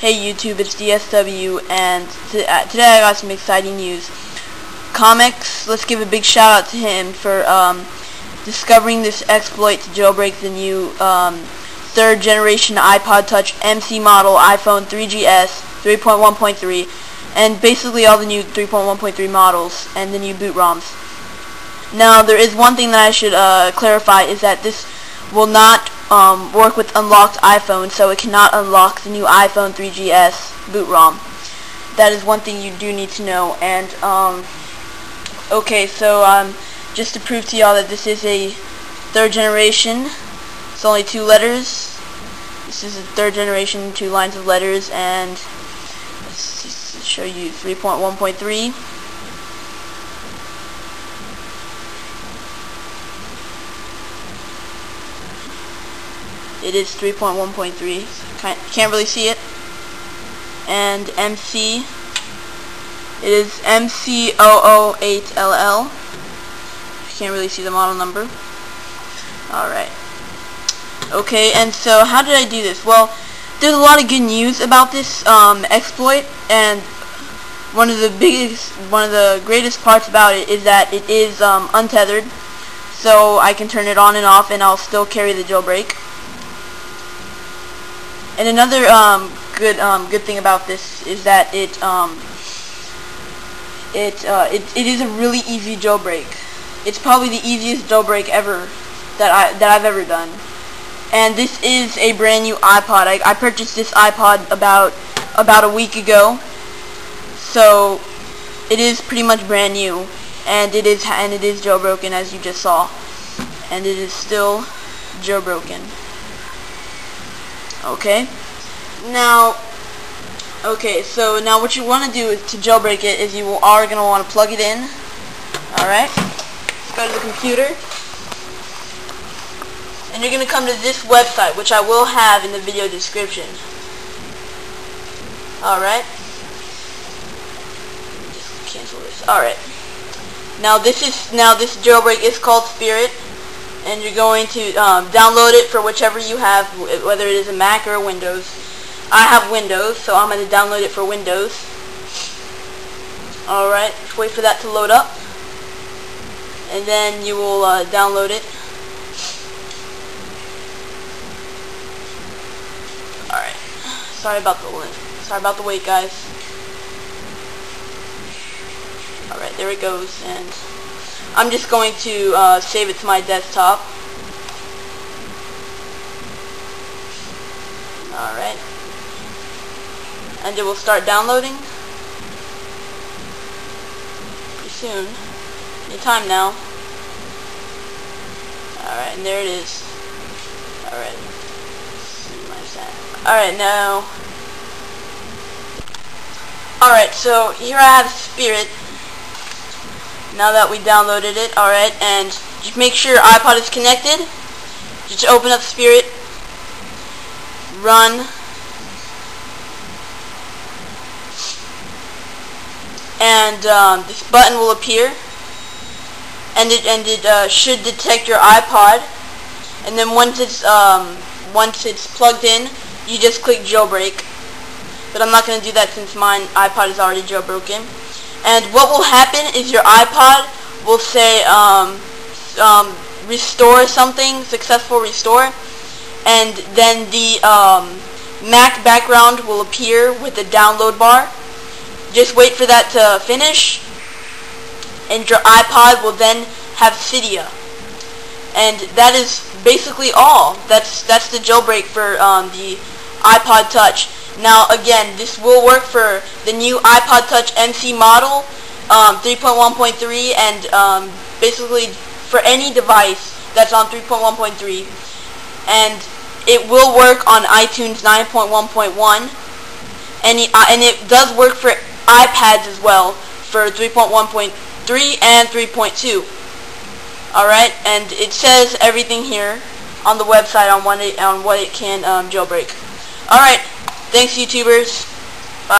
Hey YouTube, it's DSW, and uh, today I got some exciting news. Comex, let's give a big shout out to him for um, discovering this exploit to jailbreak the new um, third generation iPod Touch MC model iPhone 3GS 3.1.3, and basically all the new 3.1.3 models and the new boot ROMs. Now, there is one thing that I should uh, clarify is that this will not um, work with unlocked iPhone, so it cannot unlock the new iPhone 3GS boot ROM. That is one thing you do need to know. And um, okay, so um, just to prove to y'all that this is a third generation, it's only two letters. This is a third generation, two lines of letters, and let's show you 3.1.3. it is 3.1.3 can't really see it. And MC it is MC008LL can't really see the model number. Alright. Okay and so how did I do this? Well there's a lot of good news about this um, exploit and one of the biggest one of the greatest parts about it is that it is um, untethered. So I can turn it on and off and I'll still carry the jailbreak and another um, good um, good thing about this is that it um, it, uh, it it is a really easy jailbreak. It's probably the easiest jailbreak ever that I that I've ever done. And this is a brand new iPod. I, I purchased this iPod about about a week ago. So it is pretty much brand new and it is and it is jailbroken as you just saw. And it is still jailbroken. Okay. Now, okay, so now what you want to do to jailbreak it is you are going to want to plug it in. Alright. Go to the computer. And you're going to come to this website, which I will have in the video description. Alright. Cancel this. Alright. Now this is now this jailbreak is called Spirit and you're going to um, download it for whichever you have, whether it is a Mac or Windows. I have Windows, so I'm going to download it for Windows. Alright, just wait for that to load up. And then you will uh, download it. Alright, sorry about the link. sorry about the wait, guys. Alright, there it goes, and I'm just going to uh, save it to my desktop. Alright. And it will start downloading. Pretty soon. Any time now. Alright, and there it is. Alright. Alright, now. Alright, so here I have Spirit now that we downloaded it, alright, and just make sure your iPod is connected. Just open up Spirit, run, and um, this button will appear, and it and it uh, should detect your iPod, and then once it's um, once it's plugged in, you just click jailbreak. But I'm not going to do that since my iPod is already jailbroken. And what will happen is your iPod will say um, um, restore something, successful restore, and then the um, Mac background will appear with the download bar. Just wait for that to finish, and your iPod will then have Cydia. And that is basically all. That's that's the jailbreak for um, the iPod Touch. Now again, this will work for the new iPod Touch MC model, um, 3.1.3, and um, basically for any device that's on 3.1.3. And it will work on iTunes 9.1.1, and, uh, and it does work for iPads as well for 3.1.3 and 3.2. Alright, and it says everything here on the website on what it, on what it can um, jailbreak. Alright, Thanks, YouTubers.